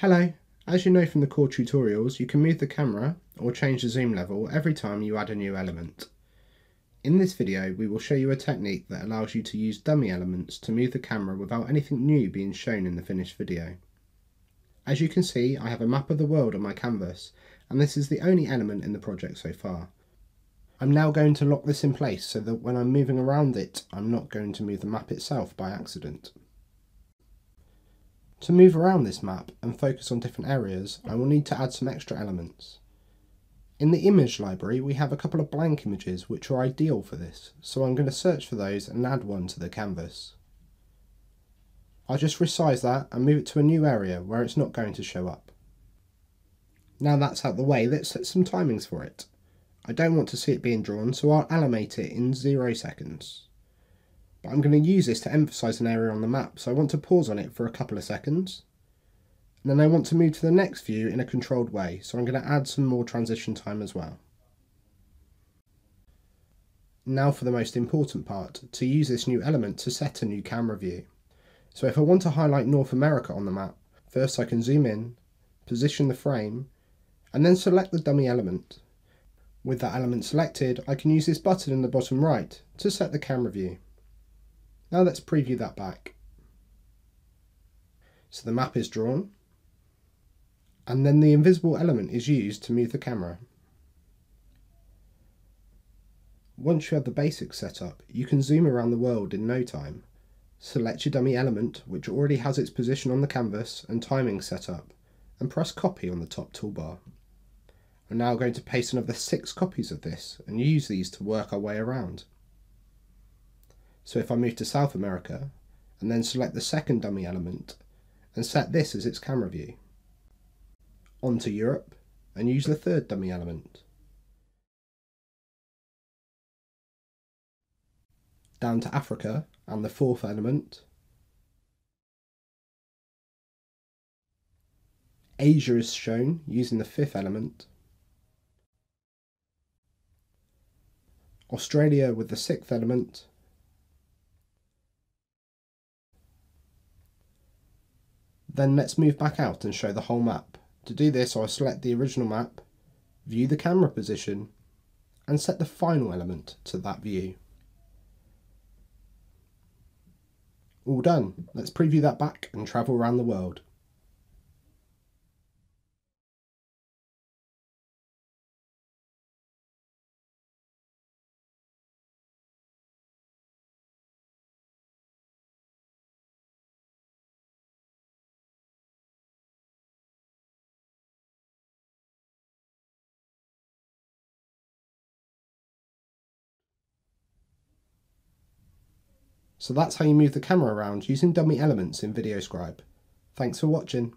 Hello! As you know from the core tutorials, you can move the camera or change the zoom level every time you add a new element. In this video we will show you a technique that allows you to use dummy elements to move the camera without anything new being shown in the finished video. As you can see I have a map of the world on my canvas and this is the only element in the project so far. I'm now going to lock this in place so that when I'm moving around it I'm not going to move the map itself by accident. To move around this map and focus on different areas, I will need to add some extra elements. In the image library, we have a couple of blank images which are ideal for this, so I'm going to search for those and add one to the canvas. I'll just resize that and move it to a new area where it's not going to show up. Now that's out of the way, let's set some timings for it. I don't want to see it being drawn, so I'll animate it in 0 seconds. But I'm going to use this to emphasize an area on the map, so I want to pause on it for a couple of seconds. And then I want to move to the next view in a controlled way, so I'm going to add some more transition time as well. Now for the most important part, to use this new element to set a new camera view. So if I want to highlight North America on the map, first I can zoom in, position the frame, and then select the dummy element. With that element selected, I can use this button in the bottom right to set the camera view. Now let's preview that back. So the map is drawn, and then the invisible element is used to move the camera. Once you have the basics set up, you can zoom around the world in no time. Select your dummy element, which already has its position on the canvas and timing set up, and press copy on the top toolbar. We're now going to paste another six copies of this and use these to work our way around. So if I move to South America and then select the second dummy element and set this as its camera view. On to Europe and use the third dummy element. Down to Africa and the fourth element. Asia is shown using the fifth element. Australia with the sixth element. Then let's move back out and show the whole map. To do this I'll select the original map, view the camera position and set the final element to that view. All done. Let's preview that back and travel around the world. So that's how you move the camera around using dummy elements in VideoScribe. Thanks for watching.